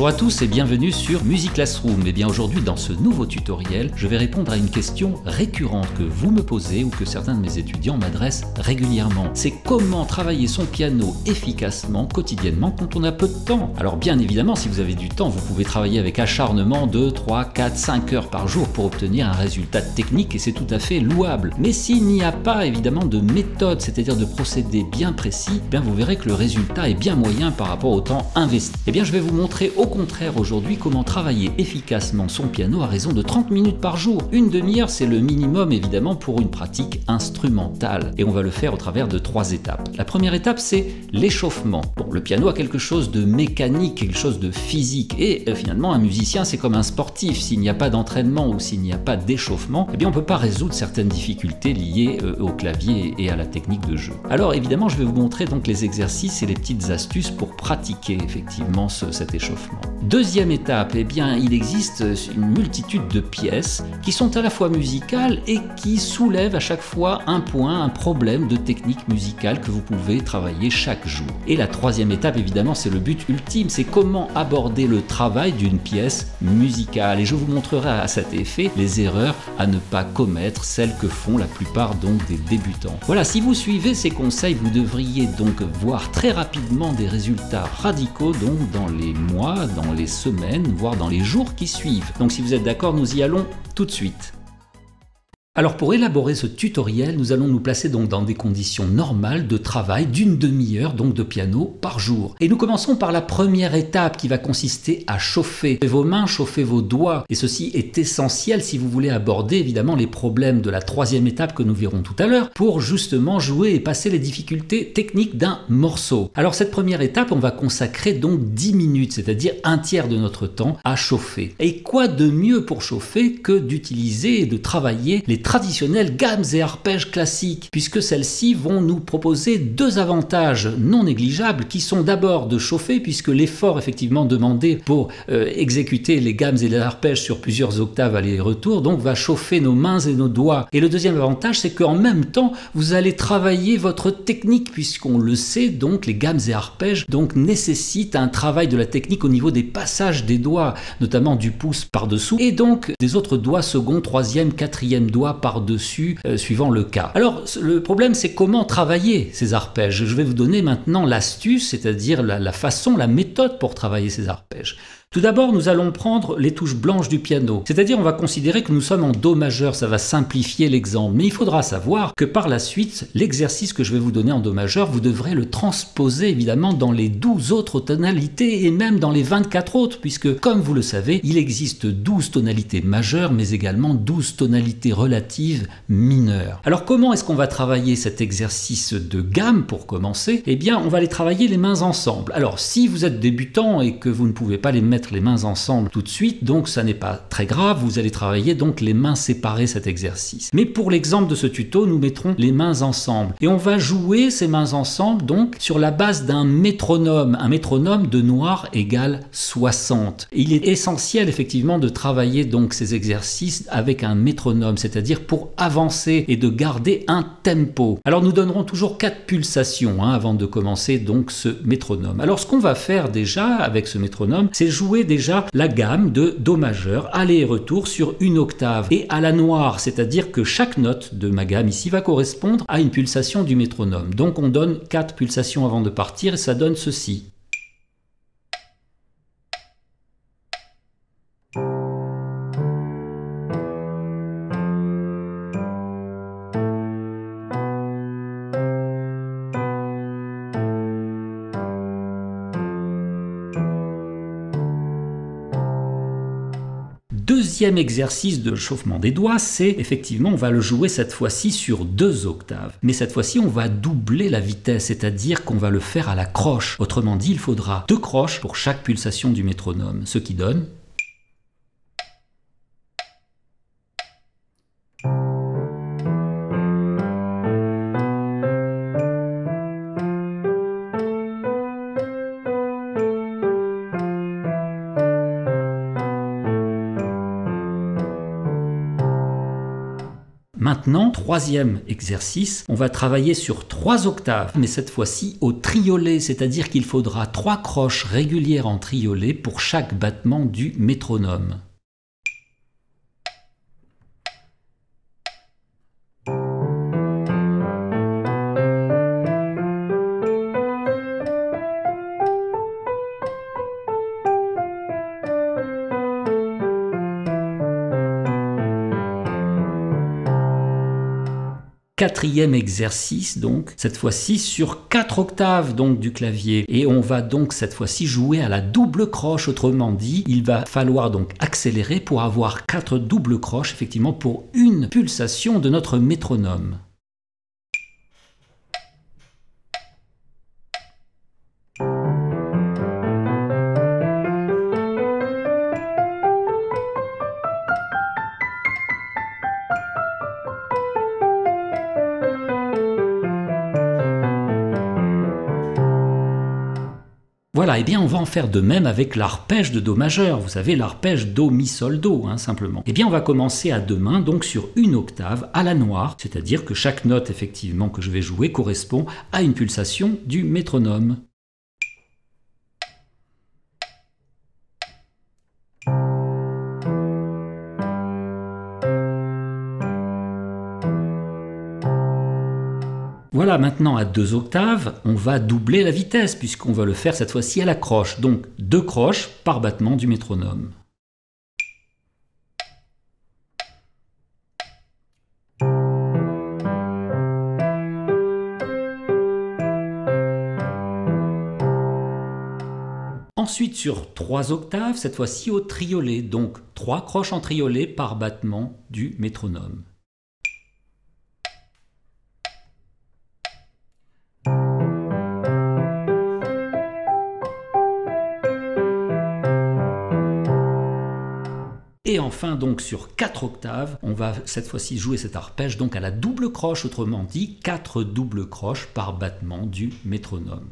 Bonjour à tous et bienvenue sur Music Classroom. Et bien aujourd'hui dans ce nouveau tutoriel, je vais répondre à une question récurrente que vous me posez ou que certains de mes étudiants m'adressent régulièrement. C'est comment travailler son piano efficacement, quotidiennement quand on a peu de temps. Alors bien évidemment, si vous avez du temps, vous pouvez travailler avec acharnement 2, 3, 4, 5 heures par jour pour obtenir un résultat technique et c'est tout à fait louable. Mais s'il n'y a pas évidemment de méthode, c'est-à-dire de procédé bien précis, bien vous verrez que le résultat est bien moyen par rapport au temps investi. Eh bien je vais vous montrer au contraire aujourd'hui comment travailler efficacement son piano à raison de 30 minutes par jour. Une demi-heure, c'est le minimum évidemment pour une pratique instrumentale. Et on va le faire au travers de trois étapes. La première étape, c'est l'échauffement. Bon, le piano a quelque chose de mécanique, quelque chose de physique. Et euh, finalement, un musicien, c'est comme un sportif. S'il n'y a pas d'entraînement ou s'il n'y a pas d'échauffement, eh bien on ne peut pas résoudre certaines difficultés liées euh, au clavier et à la technique de jeu. Alors évidemment, je vais vous montrer donc les exercices et les petites astuces pour pratiquer effectivement cet échauffement. Deuxième étape, eh bien, il existe une multitude de pièces qui sont à la fois musicales et qui soulèvent à chaque fois un point, un problème de technique musicale que vous pouvez travailler chaque jour. Et la troisième étape, évidemment, c'est le but ultime, c'est comment aborder le travail d'une pièce musicale. Et je vous montrerai à cet effet les erreurs à ne pas commettre, celles que font la plupart donc des débutants. Voilà, si vous suivez ces conseils, vous devriez donc voir très rapidement des résultats radicaux donc dans les mois dans les semaines, voire dans les jours qui suivent. Donc si vous êtes d'accord, nous y allons tout de suite. Alors pour élaborer ce tutoriel, nous allons nous placer donc dans des conditions normales de travail d'une demi-heure donc de piano par jour. Et nous commençons par la première étape qui va consister à chauffer vos mains, chauffer vos doigts. Et ceci est essentiel si vous voulez aborder évidemment les problèmes de la troisième étape que nous verrons tout à l'heure pour justement jouer et passer les difficultés techniques d'un morceau. Alors cette première étape, on va consacrer donc 10 minutes, c'est-à-dire un tiers de notre temps à chauffer. Et quoi de mieux pour chauffer que d'utiliser et de travailler les traditionnelles gammes et arpèges classiques, puisque celles-ci vont nous proposer deux avantages non négligeables qui sont d'abord de chauffer, puisque l'effort effectivement demandé pour euh, exécuter les gammes et les arpèges sur plusieurs octaves aller-retour, donc va chauffer nos mains et nos doigts. Et le deuxième avantage, c'est qu'en même temps, vous allez travailler votre technique, puisqu'on le sait, donc les gammes et arpèges donc nécessitent un travail de la technique au niveau des passages des doigts, notamment du pouce par-dessous, et donc des autres doigts second, troisième, quatrième par-dessus, euh, suivant le cas. Alors, le problème, c'est comment travailler ces arpèges. Je vais vous donner maintenant l'astuce, c'est-à-dire la façon, la méthode pour travailler ces arpèges. Tout d'abord, nous allons prendre les touches blanches du piano, c'est-à-dire on va considérer que nous sommes en Do majeur, ça va simplifier l'exemple, mais il faudra savoir que par la suite, l'exercice que je vais vous donner en Do majeur, vous devrez le transposer évidemment dans les 12 autres tonalités et même dans les 24 autres, puisque comme vous le savez, il existe 12 tonalités majeures, mais également 12 tonalités relatives mineures. Alors comment est-ce qu'on va travailler cet exercice de gamme pour commencer? Eh bien, on va les travailler les mains ensemble. Alors si vous êtes débutant et que vous ne pouvez pas les mettre les mains ensemble tout de suite, donc ça n'est pas très grave, vous allez travailler donc les mains séparées cet exercice. Mais pour l'exemple de ce tuto, nous mettrons les mains ensemble et on va jouer ces mains ensemble donc sur la base d'un métronome, un métronome de noir égale 60. il est essentiel effectivement de travailler donc ces exercices avec un métronome, c'est-à-dire pour avancer et de garder un tempo. Alors nous donnerons toujours quatre pulsations hein, avant de commencer donc ce métronome. Alors ce qu'on va faire déjà avec ce métronome, c'est jouer déjà la gamme de Do majeur, aller et retour sur une octave et à la noire, c'est-à-dire que chaque note de ma gamme ici va correspondre à une pulsation du métronome. Donc on donne 4 pulsations avant de partir et ça donne ceci. Exercice de chauffement des doigts, c'est effectivement, on va le jouer cette fois-ci sur deux octaves. Mais cette fois-ci, on va doubler la vitesse, c'est-à-dire qu'on va le faire à la croche. Autrement dit, il faudra deux croches pour chaque pulsation du métronome, ce qui donne Maintenant, troisième exercice, on va travailler sur trois octaves, mais cette fois-ci au triolet, c'est-à-dire qu'il faudra trois croches régulières en triolet pour chaque battement du métronome. Quatrième exercice, donc, cette fois-ci sur quatre octaves donc du clavier. Et on va donc cette fois-ci jouer à la double croche, autrement dit, il va falloir donc accélérer pour avoir quatre doubles croches, effectivement, pour une pulsation de notre métronome. Et eh bien on va en faire de même avec l'arpège de Do majeur. Vous savez, l'arpège Do, Mi, Sol, Do, hein, simplement. Eh bien on va commencer à deux mains, donc sur une octave à la noire, c'est-à-dire que chaque note effectivement que je vais jouer correspond à une pulsation du métronome. Maintenant à deux octaves, on va doubler la vitesse puisqu'on va le faire cette fois-ci à la croche. Donc deux croches par battement du métronome. Ensuite sur trois octaves, cette fois-ci au triolet, donc trois croches en triolet par battement du métronome. Et enfin, donc sur 4 octaves, on va cette fois-ci jouer cet arpège donc à la double croche, autrement dit 4 doubles croches par battement du métronome.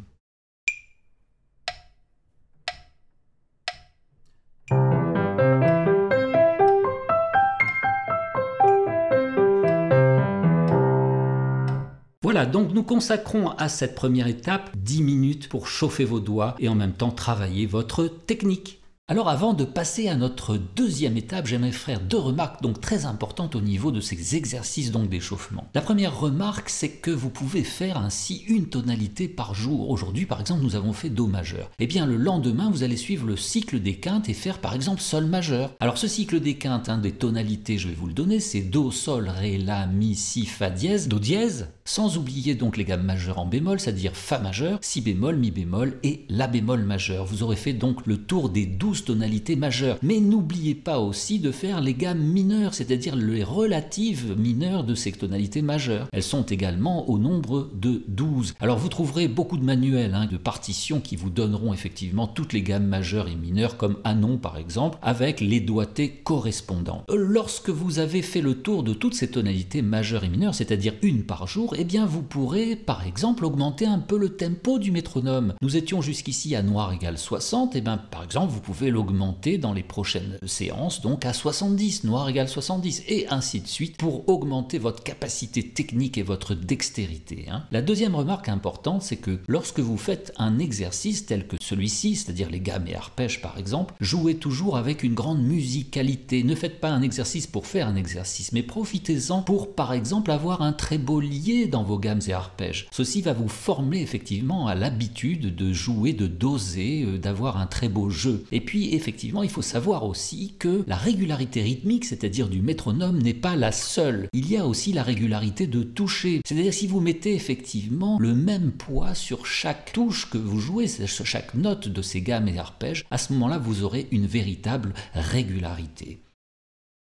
Voilà, donc nous consacrons à cette première étape 10 minutes pour chauffer vos doigts et en même temps travailler votre technique. Alors avant de passer à notre deuxième étape, j'aimerais faire deux remarques donc très importantes au niveau de ces exercices donc d'échauffement. La première remarque, c'est que vous pouvez faire ainsi une tonalité par jour. Aujourd'hui, par exemple, nous avons fait Do majeur. Eh bien, le lendemain, vous allez suivre le cycle des quintes et faire par exemple Sol majeur. Alors ce cycle des quintes, hein, des tonalités, je vais vous le donner, c'est Do, Sol, Ré, La, Mi, Si, Fa dièse, Do dièse, sans oublier donc les gammes majeures en bémol, c'est-à-dire Fa majeur, Si bémol, Mi bémol et La bémol majeur. Vous aurez fait donc le tour des 12 tonalités majeures. Mais n'oubliez pas aussi de faire les gammes mineures, c'est-à-dire les relatives mineures de ces tonalités majeures. Elles sont également au nombre de 12. Alors vous trouverez beaucoup de manuels, hein, de partitions qui vous donneront effectivement toutes les gammes majeures et mineures, comme Anon par exemple, avec les doigtés correspondants. Lorsque vous avez fait le tour de toutes ces tonalités majeures et mineures, c'est-à-dire une par jour, eh bien vous pourrez par exemple augmenter un peu le tempo du métronome. Nous étions jusqu'ici à noir égale 60, et bien par exemple vous pouvez l'augmenter dans les prochaines séances, donc à 70, noir égale 70, et ainsi de suite, pour augmenter votre capacité technique et votre dextérité. Hein. La deuxième remarque importante, c'est que lorsque vous faites un exercice tel que celui-ci, c'est-à-dire les gammes et arpèges par exemple, jouez toujours avec une grande musicalité. Ne faites pas un exercice pour faire un exercice, mais profitez-en pour par exemple avoir un très beau lié dans vos gammes et arpèges. Ceci va vous former effectivement à l'habitude de jouer, de doser, euh, d'avoir un très beau jeu. Et puis effectivement, il faut savoir aussi que la régularité rythmique, c'est-à-dire du métronome, n'est pas la seule. Il y a aussi la régularité de toucher. C'est-à-dire si vous mettez effectivement le même poids sur chaque touche que vous jouez, sur chaque note de ces gammes et arpèges, à ce moment-là, vous aurez une véritable régularité.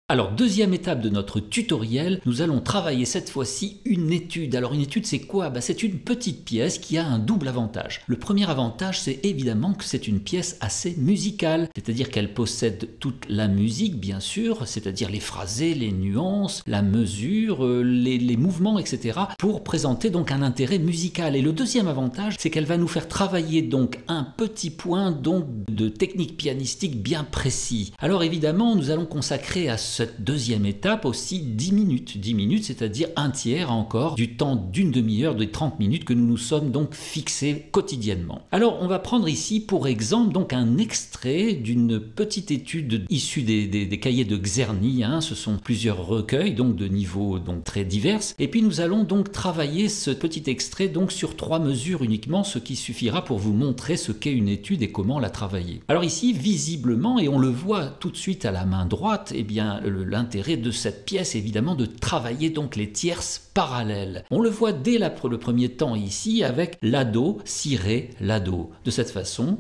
Alors, deuxième étape de notre tutoriel, nous allons travailler cette fois-ci une étude. Alors, une étude, c'est quoi? Bah, C'est une petite pièce qui a un double avantage. Le premier avantage, c'est évidemment que c'est une pièce assez musicale, c'est-à-dire qu'elle possède toute la musique, bien sûr, c'est-à-dire les phrasés, les nuances, la mesure, euh, les, mouvements, etc., pour présenter donc un intérêt musical. Et le deuxième avantage, c'est qu'elle va nous faire travailler donc un petit point donc de technique pianistique bien précis. Alors, évidemment, nous allons consacrer à ce cette deuxième étape aussi 10 minutes. 10 minutes, c'est-à-dire un tiers encore du temps d'une demi-heure, des 30 minutes que nous nous sommes donc fixés quotidiennement. Alors on va prendre ici pour exemple donc un extrait d'une petite étude issue des, cahiers de Xerny. Hein. Ce sont plusieurs recueils donc de niveaux donc très divers. Et puis nous allons donc travailler ce petit extrait donc sur trois mesures uniquement, ce qui suffira pour vous montrer ce qu'est une étude et comment la travailler. Alors ici, visiblement, et on le voit tout de suite à la main droite, eh bien l'intérêt de cette pièce évidemment de travailler donc les tierces parallèles. On le voit dès le premier temps ici avec l'ado, ciré, l'ado. De cette façon,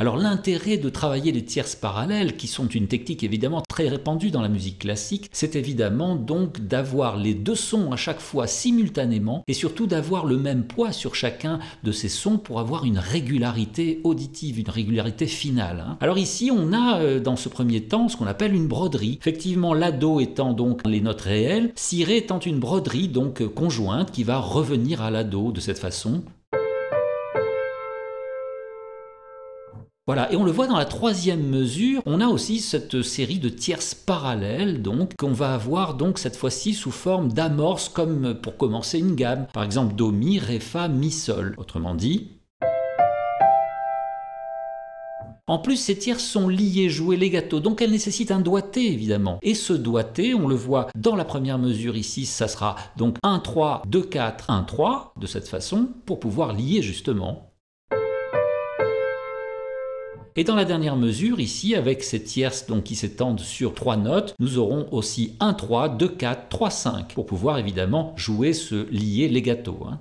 alors l'intérêt de travailler les tierces parallèles, qui sont une technique évidemment très répandue dans la musique classique, c'est évidemment donc d'avoir les deux sons à chaque fois simultanément et surtout d'avoir le même poids sur chacun de ces sons pour avoir une régularité auditive, une régularité finale. Hein. Alors ici on a euh, dans ce premier temps ce qu'on appelle une broderie. Effectivement l'ado étant donc les notes réelles, ciré étant une broderie donc conjointe qui va revenir à l'ado de cette façon. Voilà, et on le voit dans la troisième mesure, on a aussi cette série de tierces parallèles, donc, qu'on va avoir donc cette fois-ci sous forme d'amorce, comme pour commencer une gamme. Par exemple, Do, Mi, Ré, Fa, Mi, Sol. Autrement dit, En plus, ces tierces sont liées, jouées legato, donc elles nécessitent un doigté évidemment. Et ce doigté, on le voit dans la première mesure ici, ça sera donc 1, 3, 2, 4, 1, 3, de cette façon, pour pouvoir lier justement et dans la dernière mesure, ici, avec ces tierces qui s'étendent sur trois notes, nous aurons aussi 1, 3, 2, 4, 3, 5, pour pouvoir évidemment jouer ce lié legato. Hein.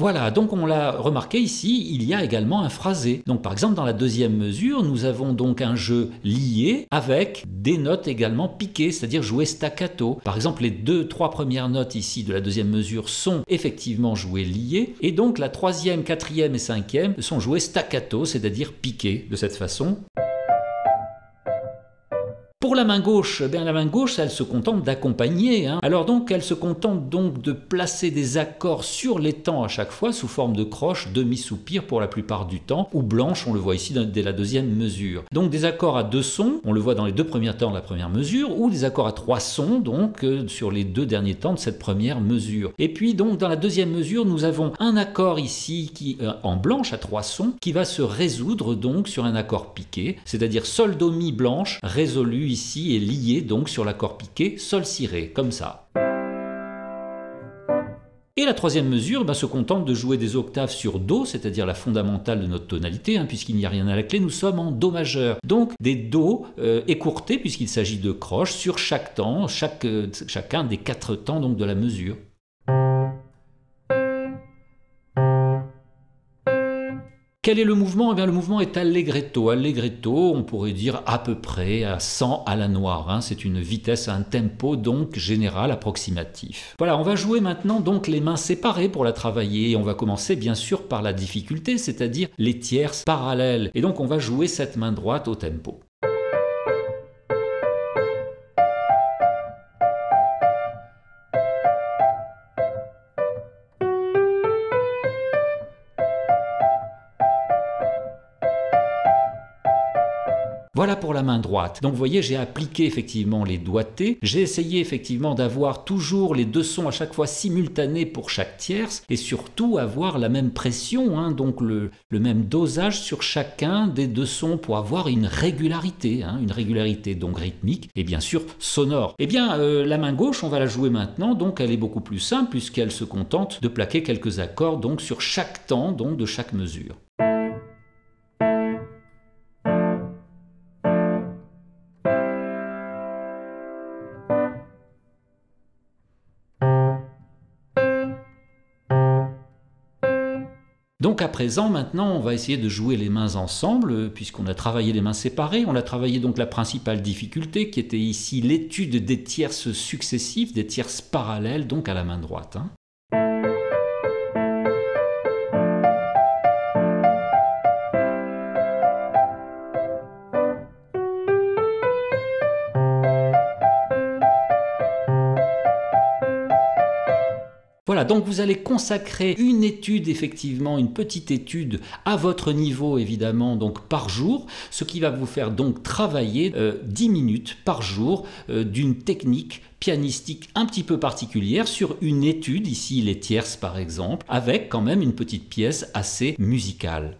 Voilà, donc on l'a remarqué ici, il y a également un phrasé. Donc par exemple dans la deuxième mesure, nous avons donc un jeu lié avec des notes également piquées, c'est-à-dire jouées staccato. Par exemple les deux, trois premières notes ici de la deuxième mesure sont effectivement jouées liées, et donc la troisième, quatrième et cinquième sont jouées staccato, c'est-à-dire piquées de cette façon. Pour la main gauche, eh bien la main gauche, elle se contente d'accompagner. Hein. Alors donc, elle se contente donc de placer des accords sur les temps à chaque fois sous forme de croche, demi-soupir pour la plupart du temps, ou blanche, on le voit ici dès la deuxième mesure. Donc des accords à deux sons, on le voit dans les deux premiers temps de la première mesure, ou des accords à trois sons, donc euh, sur les deux derniers temps de cette première mesure. Et puis donc dans la deuxième mesure, nous avons un accord ici qui euh, en blanche à trois sons, qui va se résoudre donc sur un accord piqué, c'est-à-dire sol do mi blanche résolu ici est lié donc sur l'accord piqué sol ciré, comme ça. Et la troisième mesure ben, se contente de jouer des octaves sur Do, c'est-à-dire la fondamentale de notre tonalité, hein, puisqu'il n'y a rien à la clé, nous sommes en Do majeur. Donc des Do euh, écourtés, puisqu'il s'agit de croches, sur chaque temps, euh, chacun des quatre temps donc, de la mesure. Quel est le mouvement? Eh bien, Le mouvement est allegretto. Allegretto, on pourrait dire à peu près à 100 à la noire. Hein. C'est une vitesse, un tempo donc général approximatif. Voilà, on va jouer maintenant donc les mains séparées pour la travailler. Et on va commencer bien sûr par la difficulté, c'est-à-dire les tierces parallèles. Et donc on va jouer cette main droite au tempo. Voilà pour la main droite. Donc vous voyez, j'ai appliqué effectivement les doigtés. J'ai essayé effectivement d'avoir toujours les deux sons à chaque fois simultanés pour chaque tierce et surtout avoir la même pression, hein, donc le, même dosage sur chacun des deux sons pour avoir une régularité, hein, une régularité donc rythmique et bien sûr sonore. Eh bien, euh, la main gauche, on va la jouer maintenant, donc elle est beaucoup plus simple puisqu'elle se contente de plaquer quelques accords donc sur chaque temps donc de chaque mesure. Donc à présent, maintenant, on va essayer de jouer les mains ensemble, puisqu'on a travaillé les mains séparées. On a travaillé donc la principale difficulté, qui était ici l'étude des tierces successives, des tierces parallèles, donc à la main droite. Hein. Donc vous allez consacrer une étude, effectivement, une petite étude à votre niveau, évidemment, donc par jour, ce qui va vous faire donc travailler 10 euh, minutes par jour euh, d'une technique pianistique un petit peu particulière sur une étude, ici les tierces par exemple, avec quand même une petite pièce assez musicale.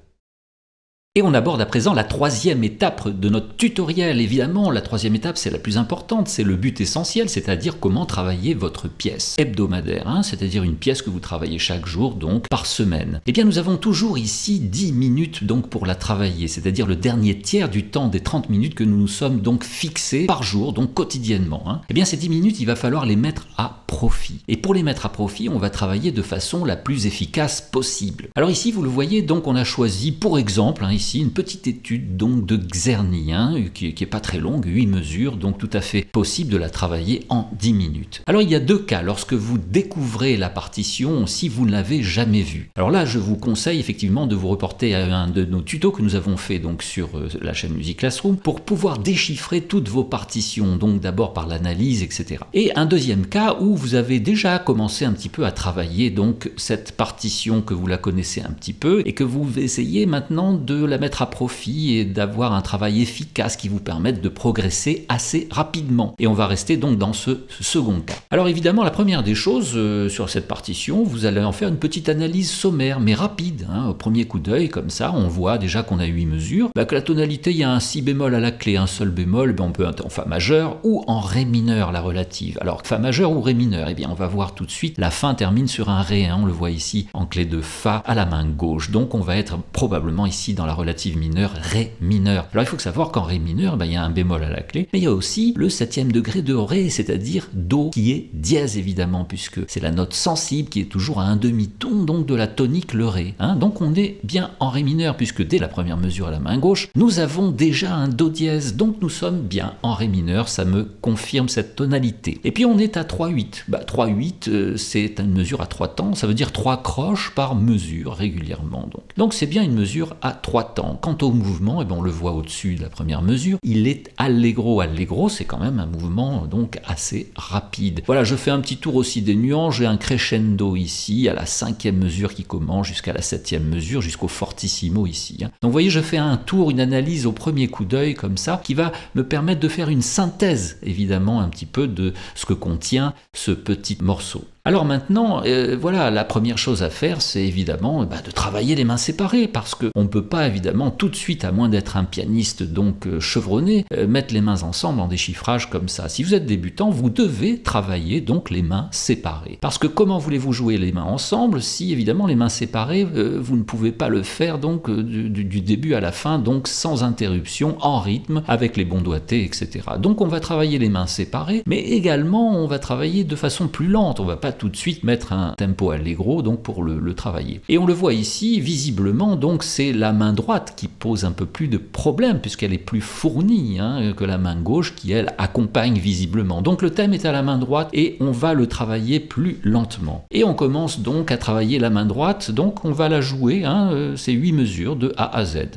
Et on aborde à présent la troisième étape de notre tutoriel. Évidemment, la troisième étape, c'est la plus importante, c'est le but essentiel, c'est-à-dire comment travailler votre pièce hebdomadaire, hein, c'est-à-dire une pièce que vous travaillez chaque jour, donc par semaine. Eh bien, nous avons toujours ici 10 minutes donc pour la travailler, c'est-à-dire le dernier tiers du temps des 30 minutes que nous nous sommes donc fixés par jour, donc quotidiennement. Hein. Eh bien, ces 10 minutes, il va falloir les mettre à profit. Et pour les mettre à profit, on va travailler de façon la plus efficace possible. Alors ici, vous le voyez, donc on a choisi, pour exemple, hein, ici une petite étude donc de Czerny, hein, qui, n'est est pas très longue, 8 mesures, donc tout à fait possible de la travailler en 10 minutes. Alors il y a deux cas lorsque vous découvrez la partition si vous ne l'avez jamais vue. Alors là, je vous conseille effectivement de vous reporter à un de nos tutos que nous avons fait donc sur euh, la chaîne Music Classroom pour pouvoir déchiffrer toutes vos partitions, donc d'abord par l'analyse, etc. Et un deuxième cas où vous avez déjà commencé un petit peu à travailler donc cette partition que vous la connaissez un petit peu et que vous essayez maintenant de la mettre à profit et d'avoir un travail efficace qui vous permette de progresser assez rapidement. Et on va rester donc dans ce, second cas. Alors évidemment, la première des choses euh, sur cette partition, vous allez en faire une petite analyse sommaire, mais rapide. Hein. au premier coup d'œil, comme ça, on voit déjà qu'on a 8 mesures, bah, que la tonalité, il y a un si bémol à la clé, un seul bémol, ben on peut en fa majeur ou en ré mineur, la relative. Alors fa majeur ou ré mineur, eh bien on va voir tout de suite, la fin termine sur un ré, hein. on le voit ici en clé de fa à la main gauche. Donc on va être probablement ici dans la relative mineure, Ré mineur. Alors il faut savoir qu'en Ré mineur, ben, il y a un bémol à la clé, mais il y a aussi le septième degré de Ré, c'est-à-dire Do, qui est dièse évidemment, puisque c'est la note sensible qui est toujours à un demi-ton, donc de la tonique le Ré. Hein. donc on est bien en Ré mineur, puisque dès la première mesure à la main gauche, nous avons déjà un Do dièse, donc nous sommes bien en Ré mineur, ça me confirme cette tonalité. Et puis on est à 3-8. Bah, 3-8, euh, c'est une mesure à 3 temps, ça veut dire 3 croches par mesure régulièrement. Donc c'est bien une mesure à 3 Quant au mouvement, et eh ben, on le voit au-dessus de la première mesure, il est allegro. Allegro, c'est quand même un mouvement donc assez rapide. Voilà, je fais un petit tour aussi des nuances. J'ai un crescendo ici, à la cinquième mesure qui commence jusqu'à la septième mesure, jusqu'au fortissimo ici. Hein. Donc vous voyez, je fais un tour, une analyse au premier coup d'œil comme ça, qui va me permettre de faire une synthèse, évidemment, un petit peu de ce que contient ce petit morceau. Alors maintenant, euh, voilà, la première chose à faire, c'est évidemment bah, de travailler les mains séparées, parce qu'on ne peut pas évidemment tout de suite, à moins d'être un pianiste donc euh, chevronné, euh, mettre les mains ensemble en déchiffrage comme ça. Si vous êtes débutant, vous devez travailler donc les mains séparées. Parce que comment voulez-vous jouer les mains ensemble si évidemment les mains séparées, vous ne pouvez pas le faire donc du, du, début à la fin, donc sans interruption, en rythme, avec les bons doigtés, etc. Donc on va travailler les mains séparées, mais également on va travailler de façon plus lente. On va pas tout de suite mettre un tempo allegro donc pour le, travailler. Et on le voit ici, visiblement, donc c'est la main droite qui pose un peu plus de problème puisqu'elle est plus fournie hein, que la main gauche qui elle accompagne visiblement. Donc le thème est à la main droite et on va le travailler plus lentement. Et on commence donc à travailler la main droite, donc on va la jouer, hein, euh, ces huit mesures de A à Z.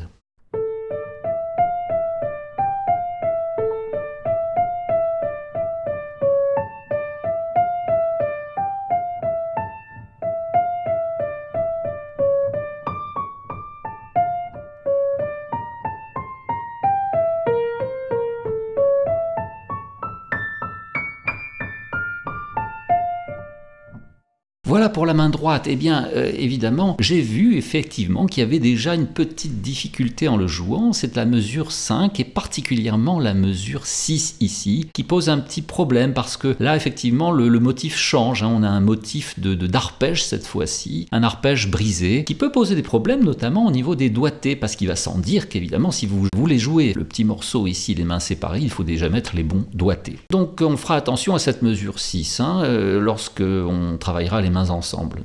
droite. Eh bien, euh, évidemment, j'ai vu effectivement qu'il y avait déjà une petite difficulté en le jouant. C'est la mesure 5 et particulièrement la mesure 6 ici, qui pose un petit problème parce que là, effectivement, le, motif change. Hein. On a un motif de d'arpège cette fois-ci, un arpège brisé, qui peut poser des problèmes, notamment au niveau des doigtés, parce qu'il va sans dire qu'évidemment, si vous voulez jouer le petit morceau ici, les mains séparées, il faut déjà mettre les bons doigtés. Donc, on fera attention à cette mesure 6 hein, euh, lorsque on travaillera les mains ensemble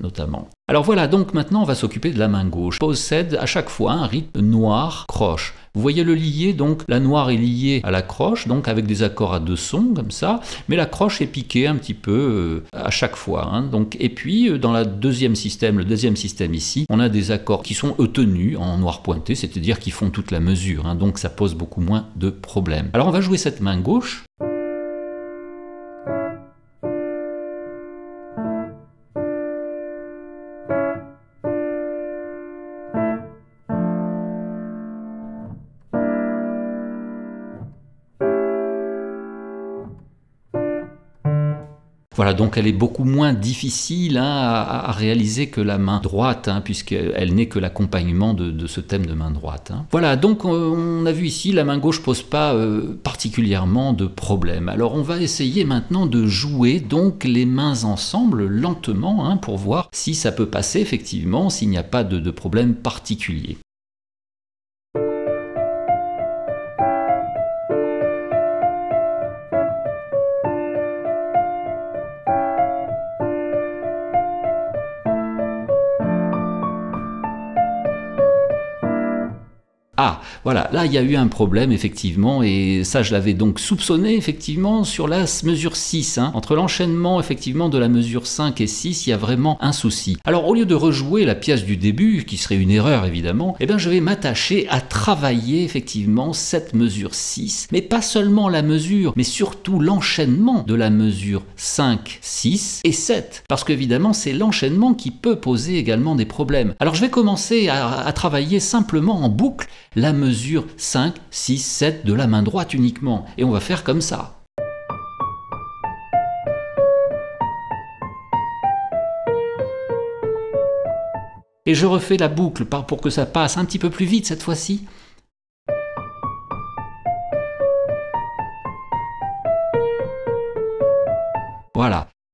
Alors voilà, donc maintenant on va s'occuper de la main gauche. Possède à chaque fois un rythme noir, croche. Vous voyez le lié, donc la noire est liée à la croche, donc avec des accords à deux sons comme ça, mais la croche est piquée un petit peu euh, à chaque fois. Hein. donc, et puis euh, dans le deuxième système, le deuxième système ici, on a des accords qui sont eux tenus en noir pointé, c'est-à-dire qui font toute la mesure, hein. donc ça pose beaucoup moins de problèmes. Alors on va jouer cette main gauche. Voilà, donc elle est beaucoup moins difficile hein, à, réaliser que la main droite, hein, puisqu'elle n'est que l'accompagnement de, ce thème de main droite. Hein. Voilà, donc on a vu ici, la main gauche pose pas euh, particulièrement de problème. Alors on va essayer maintenant de jouer donc les mains ensemble lentement pour voir si ça peut passer effectivement, s'il n'y a pas de problème particulier. Voilà, là il y a eu un problème effectivement, et ça je l'avais donc soupçonné effectivement sur la mesure 6. Hein. Entre l'enchaînement effectivement de la mesure 5 et 6, il y a vraiment un souci. Alors au lieu de rejouer la pièce du début, qui serait une erreur évidemment, eh bien je vais m'attacher à travailler effectivement cette mesure 6, mais pas seulement la mesure, mais surtout l'enchaînement de la mesure 5, 6 et 7, parce qu'évidemment c'est l'enchaînement qui peut poser également des problèmes. Alors je vais commencer à travailler simplement en boucle la mesure 5, 6, 7 de la main droite uniquement. Et on va faire comme ça. Et je refais la boucle pour que ça passe un petit peu plus vite cette fois-ci.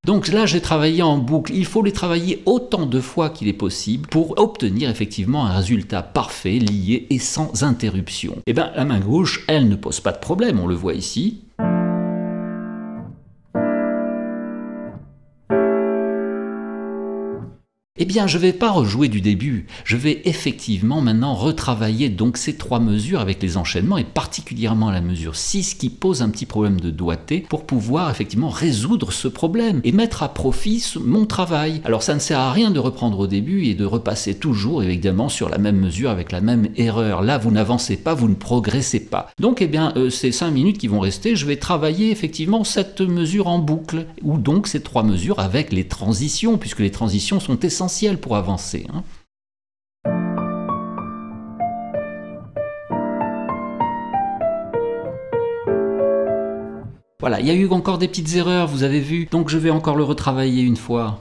Donc là, j'ai travaillé en boucle. Il faut les travailler autant de fois qu'il est possible pour obtenir effectivement un résultat parfait, lié et sans interruption. Eh bien, la main gauche, elle ne pose pas de problème, on le voit ici. Eh bien, je ne vais pas rejouer du début. Je vais effectivement maintenant retravailler donc ces trois mesures avec les enchaînements et particulièrement la mesure 6 qui pose un petit problème de doigté pour pouvoir effectivement résoudre ce problème et mettre à profit mon travail. Alors, ça ne sert à rien de reprendre au début et de repasser toujours évidemment sur la même mesure avec la même erreur. Là, vous n'avancez pas, vous ne progressez pas. Donc, eh bien, euh, ces 5 minutes qui vont rester, je vais travailler effectivement cette mesure en boucle ou donc ces trois mesures avec les transitions puisque les transitions sont essentielles pour avancer. Hein. Voilà, il y a eu encore des petites erreurs, vous avez vu, donc je vais encore le retravailler une fois.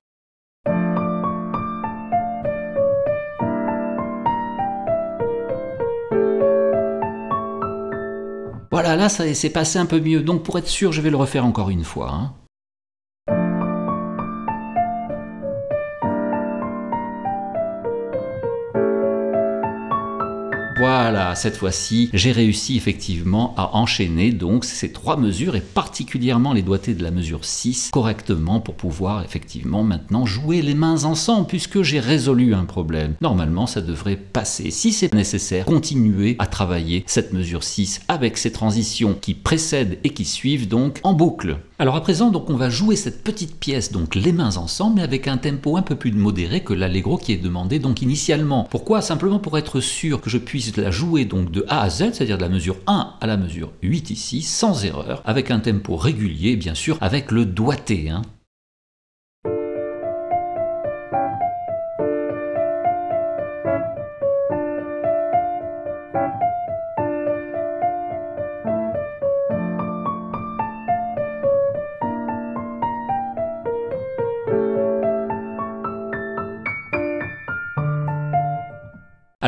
Voilà, là, ça s'est passé un peu mieux, donc pour être sûr, je vais le refaire encore une fois. Hein. Voilà, cette fois-ci, j'ai réussi effectivement à enchaîner donc ces trois mesures et particulièrement les doigtés de la mesure 6 correctement pour pouvoir effectivement maintenant jouer les mains ensemble puisque j'ai résolu un problème. Normalement, ça devrait passer. Si c'est nécessaire, continuez à travailler cette mesure 6 avec ces transitions qui précèdent et qui suivent donc en boucle. Alors à présent, donc on va jouer cette petite pièce, donc les mains ensemble, mais avec un tempo un peu plus modéré que l'allegro qui est demandé donc initialement. Pourquoi? Simplement pour être sûr que je puisse la jouer donc de A à Z, c'est-à-dire de la mesure 1 à la mesure 8 ici, sans erreur, avec un tempo régulier, bien sûr, avec le doigté. Hein.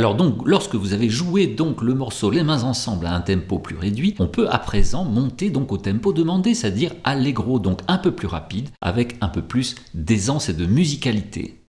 Alors donc, lorsque vous avez joué donc le morceau les mains ensemble à un tempo plus réduit, on peut à présent monter donc au tempo demandé, c'est-à-dire allegro, donc un peu plus rapide, avec un peu plus d'aisance et de musicalité.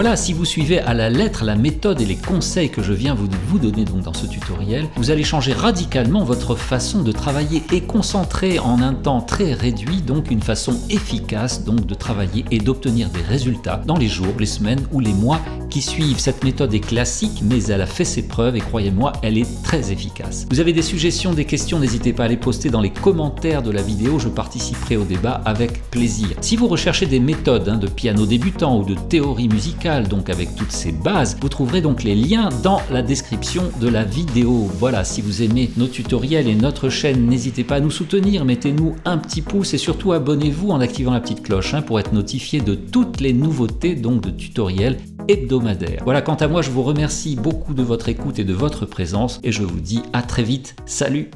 Voilà, si vous suivez à la lettre la méthode et les conseils que je viens vous, vous donner dans ce tutoriel, vous allez changer radicalement votre façon de travailler et concentrer en un temps très réduit, donc une façon efficace donc de travailler et d'obtenir des résultats dans les jours, les semaines ou les mois qui suivent. Cette méthode est classique, mais elle a fait ses preuves et croyez-moi, elle est très efficace. Vous avez des suggestions, des questions, n'hésitez pas à les poster dans les commentaires de la vidéo, je participerai au débat avec plaisir. Si vous recherchez des méthodes hein, de piano débutant ou de théorie musicale, donc avec toutes ces bases. Vous trouverez donc les liens dans la description de la vidéo. Voilà, si vous aimez nos tutoriels et notre chaîne, n'hésitez pas à nous soutenir, mettez-nous un petit pouce et surtout abonnez-vous en activant la petite cloche hein, pour être notifié de toutes les nouveautés donc de tutoriels hebdomadaires. Voilà, quant à moi, je vous remercie beaucoup de votre écoute et de votre présence et je vous dis à très vite. Salut